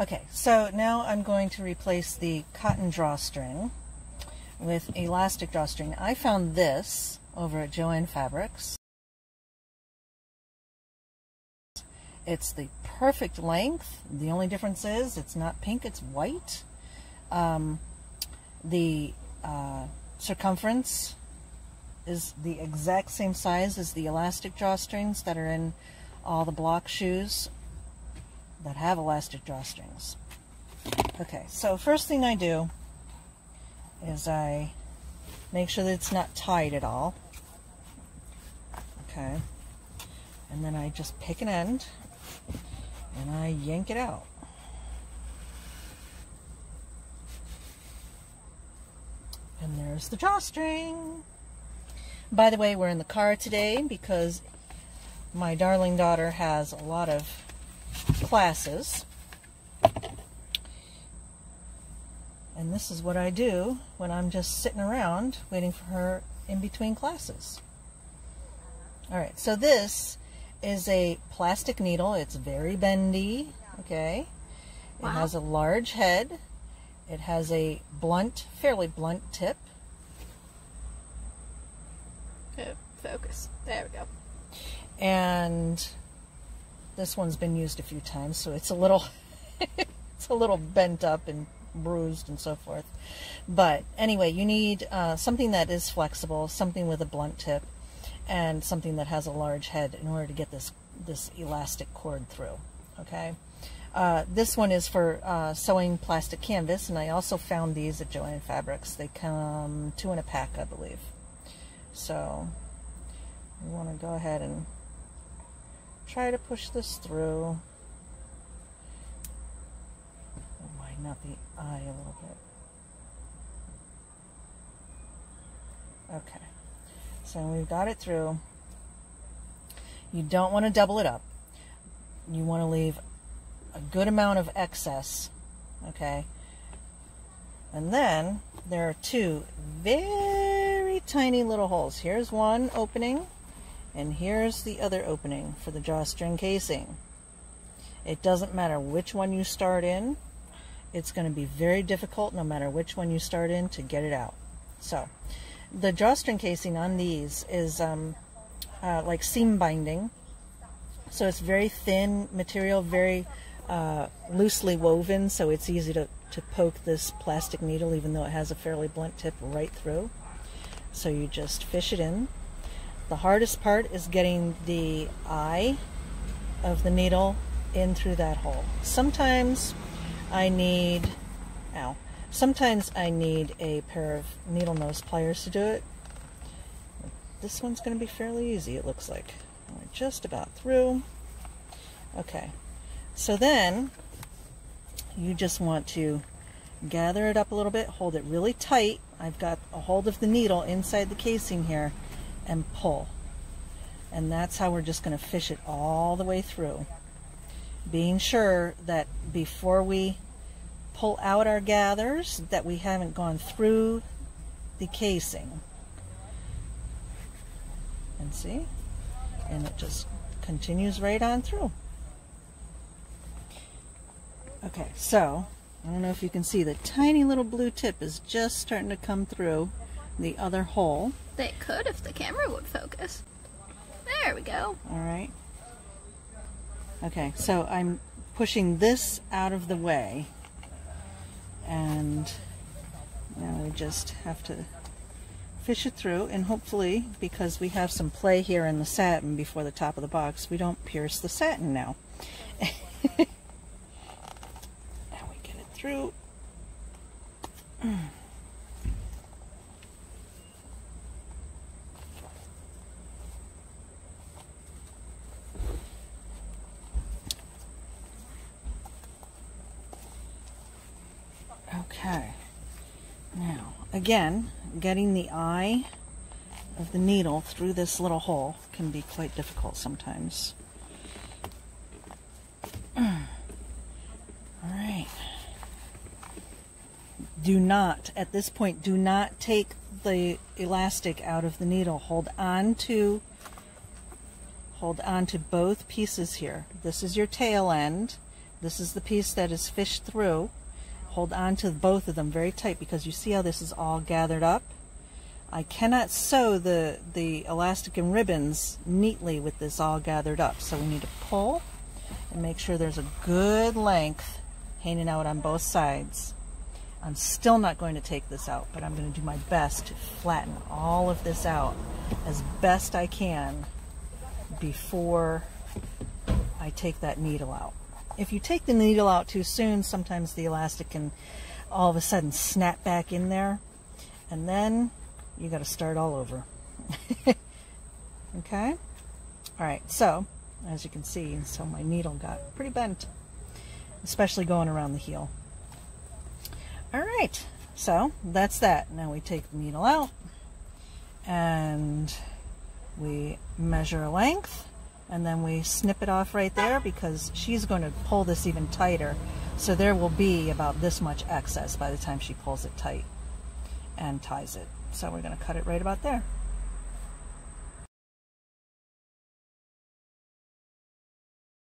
Okay, so now I'm going to replace the cotton drawstring with elastic drawstring. I found this over at Joann Fabrics. It's the perfect length. The only difference is it's not pink, it's white. Um, the uh, circumference is the exact same size as the elastic drawstrings that are in all the Bloch shoes that have elastic drawstrings. Okay, so first thing I do is I make sure that it's not tied at all. Okay, and then I just pick an end and I yank it out. And there's the drawstring. By the way, we're in the car today because my darling daughter has a lot of classes. And this is what I do when I'm just sitting around waiting for her in between classes. All right, so this is a plastic needle. It's very bendy, okay? Wow. It has a large head. It has a blunt, fairly blunt tip. focus. There we go. And this one's been used a few times, so it's a little it's a little bent up and bruised and so forth. But anyway, you need uh, something that is flexible, something with a blunt tip, and something that has a large head in order to get this this elastic cord through. Okay. Uh, this one is for uh, sewing plastic canvas, and I also found these at Joann Fabrics. They come two in a pack, I believe. So we want to go ahead and try to push this through. Widen out the eye a little bit. Okay, so we've got it through. You don't want to double it up. You want to leave a good amount of excess, okay? And then there are two very tiny little holes. Here's one opening and here's the other opening for the drawstring casing. It doesn't matter which one you start in. It's going to be very difficult no matter which one you start in to get it out. So the drawstring casing on these is um, uh, like seam binding. So it's very thin material, very uh, loosely woven, so it's easy to, to poke this plastic needle even though it has a fairly blunt tip right through. So you just fish it in the hardest part is getting the eye of the needle in through that hole. Sometimes I need, ow, sometimes I need a pair of needle nose pliers to do it. This one's going to be fairly easy, it looks like. We're just about through. Okay, so then you just want to gather it up a little bit, hold it really tight. I've got a hold of the needle inside the casing here and pull. And that's how we're just going to fish it all the way through. Being sure that before we pull out our gathers that we haven't gone through the casing. And see? And it just continues right on through. Okay, so I don't know if you can see the tiny little blue tip is just starting to come through the other hole. They could if the camera would focus. There we go. All right. Okay, so I'm pushing this out of the way. And now we just have to fish it through and hopefully because we have some play here in the satin before the top of the box we don't pierce the satin now and we get it through Okay. Now, again, getting the eye of the needle through this little hole can be quite difficult sometimes. All right. Do not, at this point, do not take the elastic out of the needle. Hold on to hold on to both pieces here. This is your tail end. This is the piece that is fished through. Hold on to both of them very tight because you see how this is all gathered up. I cannot sew the, the elastic and ribbons neatly with this all gathered up. So we need to pull and make sure there's a good length hanging out on both sides. I'm still not going to take this out, but I'm going to do my best to flatten all of this out as best I can before I take that needle out. If you take the needle out too soon, sometimes the elastic can all of a sudden snap back in there, and then you got to start all over. okay? All right, so as you can see, so my needle got pretty bent, especially going around the heel. All right, so that's that. Now we take the needle out and we measure a length and then we snip it off right there because she's going to pull this even tighter. So there will be about this much excess by the time she pulls it tight and ties it. So we're going to cut it right about there.